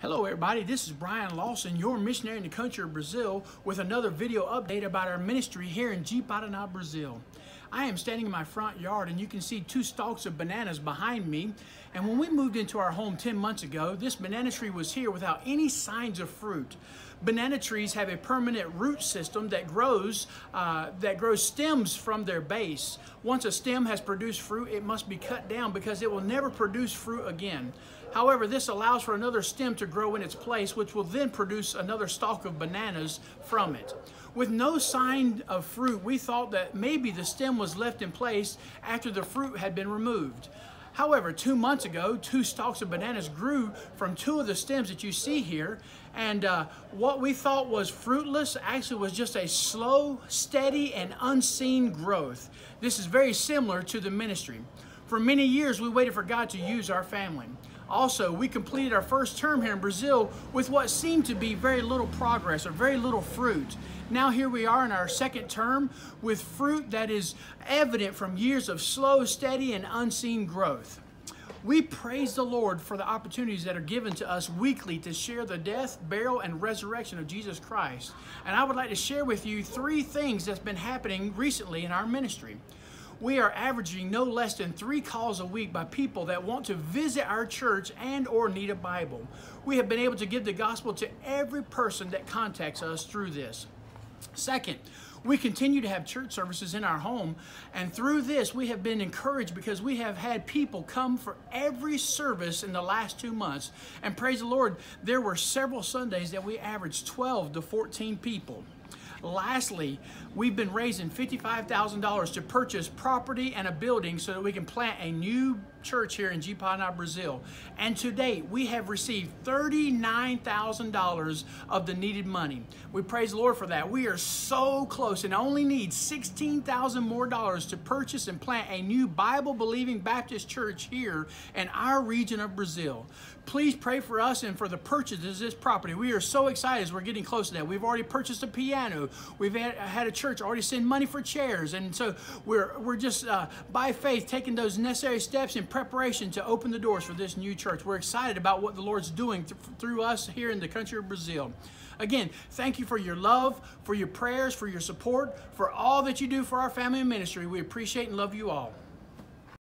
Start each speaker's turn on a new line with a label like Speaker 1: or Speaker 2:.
Speaker 1: Hello everybody, this is Brian Lawson, your missionary in the country of Brazil with another video update about our ministry here in Ji-Paraná, Brazil. I am standing in my front yard and you can see two stalks of bananas behind me. And when we moved into our home 10 months ago, this banana tree was here without any signs of fruit. Banana trees have a permanent root system that grows, uh, that grows stems from their base. Once a stem has produced fruit, it must be cut down because it will never produce fruit again. However, this allows for another stem to grow in its place, which will then produce another stalk of bananas from it. With no sign of fruit, we thought that maybe the stem was left in place after the fruit had been removed. However, two months ago, two stalks of bananas grew from two of the stems that you see here. And uh, what we thought was fruitless actually was just a slow, steady, and unseen growth. This is very similar to the ministry. For many years, we waited for God to use our family. Also, we completed our first term here in Brazil with what seemed to be very little progress or very little fruit. Now here we are in our second term with fruit that is evident from years of slow, steady, and unseen growth. We praise the Lord for the opportunities that are given to us weekly to share the death, burial, and resurrection of Jesus Christ. And I would like to share with you three things that's been happening recently in our ministry we are averaging no less than three calls a week by people that want to visit our church and or need a Bible. We have been able to give the gospel to every person that contacts us through this. Second, we continue to have church services in our home, and through this, we have been encouraged because we have had people come for every service in the last two months. And praise the Lord, there were several Sundays that we averaged 12 to 14 people. Lastly, we've been raising $55,000 to purchase property and a building so that we can plant a new church here in Ji-Paraná, Brazil. And to date, we have received $39,000 of the needed money. We praise the Lord for that. We are so close and only need 16,000 more dollars to purchase and plant a new Bible-believing Baptist church here in our region of Brazil. Please pray for us and for the purchase of this property. We are so excited as we're getting close to that. We've already purchased a piano. We've had, a church already send money for chairs. And so we're, we're just, uh, by faith, taking those necessary steps in preparation to open the doors for this new church. We're excited about what the Lord's doing th through us here in the country of Brazil. Again, thank you for your love, for your prayers, for your support, for all that you do for our family and ministry. We appreciate and love you all.